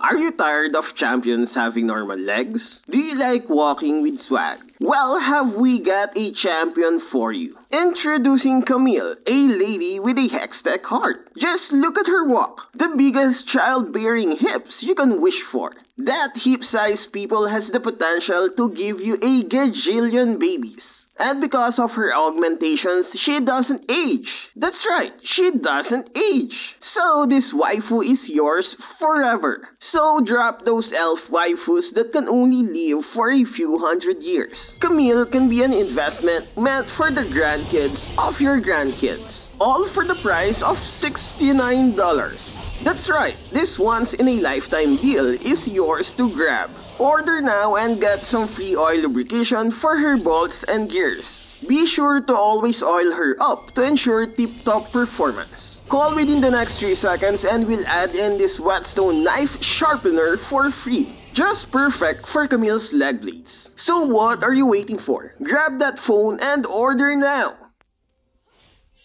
Are you tired of champions having normal legs? Do you like walking with swag? Well, have we got a champion for you. Introducing Camille, a lady with a Hextech heart. Just look at her walk. The biggest childbearing hips you can wish for. That hip-sized people has the potential to give you a gajillion babies. And because of her augmentations, she doesn't age. That's right, she doesn't age. So this waifu is yours forever. So drop those elf waifus that can only live for a few hundred years. Camille can be an investment meant for the grandkids of your grandkids. All for the price of $69. That's right, this once in a lifetime deal is yours to grab. Order now and get some free oil lubrication for her bolts and gears. Be sure to always oil her up to ensure tip-top performance. Call within the next 3 seconds and we'll add in this whetstone knife sharpener for free. Just perfect for Camille's leg blades. So what are you waiting for? Grab that phone and order now!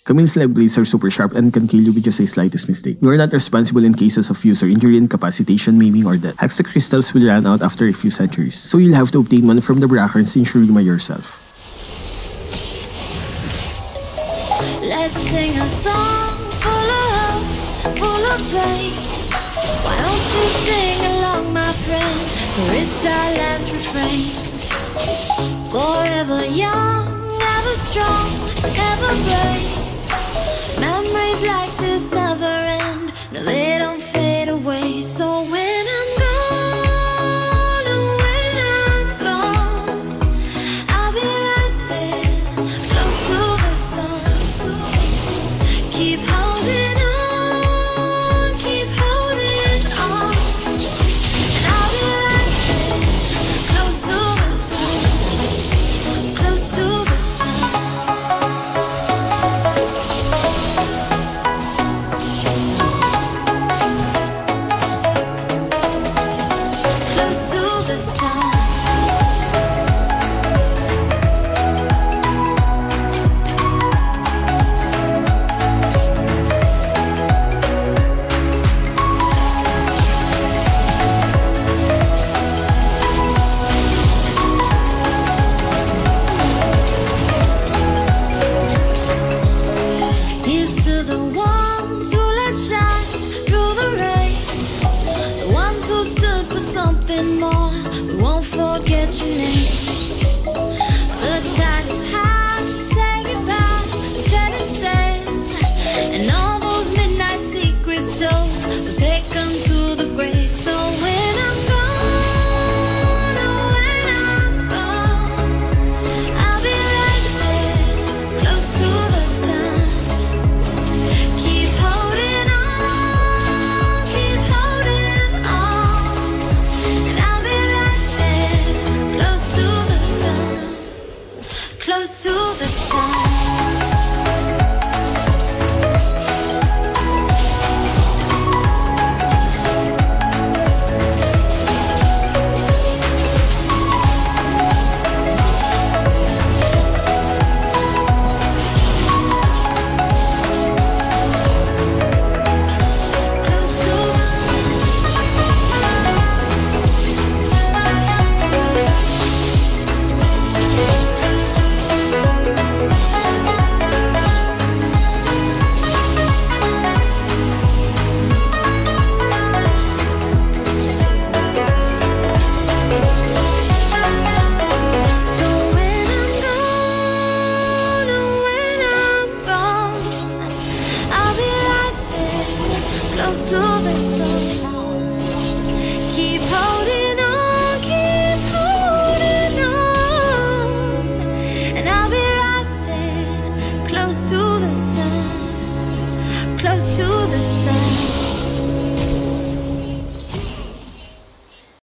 Camille's leg blades are super sharp and can kill you with just a slightest mistake. You are not responsible in cases of user injury, incapacitation, maiming, or death. Hextech crystals will run out after a few centuries, so you'll have to obtain one from the Brackers in Shurima yourself. Let's sing a song full of hope, full of pain. Why don't you sing along, my friend? For it's our last refrain. Forever young, ever strong, ever brave. Close to the sun, close to the sun.